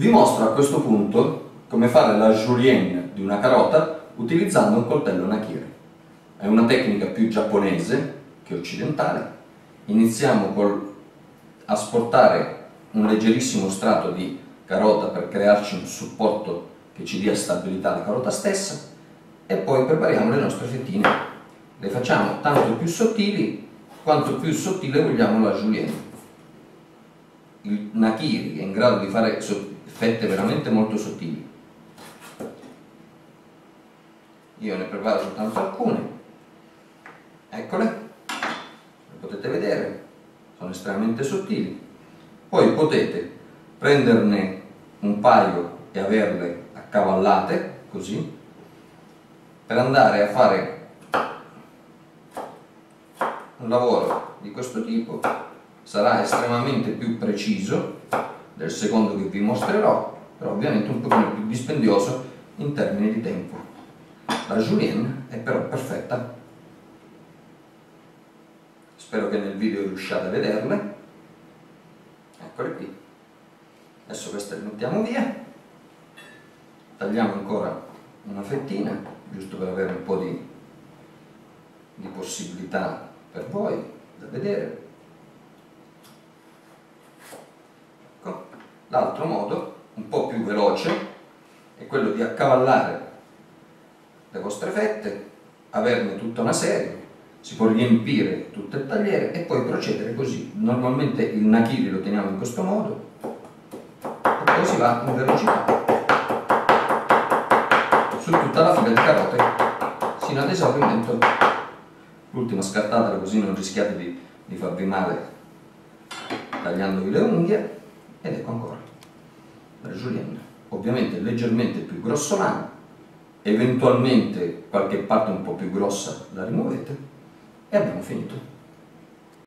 Vi mostro a questo punto come fare la julienne di una carota utilizzando un coltello nakiri. È una tecnica più giapponese che occidentale. Iniziamo col asportare un leggerissimo strato di carota per crearci un supporto che ci dia stabilità alla carota stessa e poi prepariamo le nostre fettine. Le facciamo tanto più sottili quanto più sottile vogliamo la julienne. Il nakiri è in grado di fare fette veramente molto sottili. Io ne preparo soltanto alcune. Eccole, le potete vedere, sono estremamente sottili. Poi potete prenderne un paio e averle accavallate, così, per andare a fare un lavoro di questo tipo sarà estremamente più preciso del secondo che vi mostrerò, però ovviamente un pochino più dispendioso in termini di tempo. La julienne è però perfetta. Spero che nel video riusciate a vederle. Eccole qui. Adesso queste le mettiamo via. Tagliamo ancora una fettina, giusto per avere un po' di, di possibilità per voi da vedere. L'altro modo, un po' più veloce, è quello di accavallare le vostre fette, averne tutta una serie, si può riempire tutto il tagliere e poi procedere così. Normalmente il nakiri lo teniamo in questo modo e poi si va in velocità su tutta la fila di carote sino ad esaurimento. L'ultima scartatela così non rischiate di, di farvi male tagliandovi le unghie ed ecco ancora. La julienne ovviamente leggermente più grossolana eventualmente qualche parte un po' più grossa la rimuovete e abbiamo finito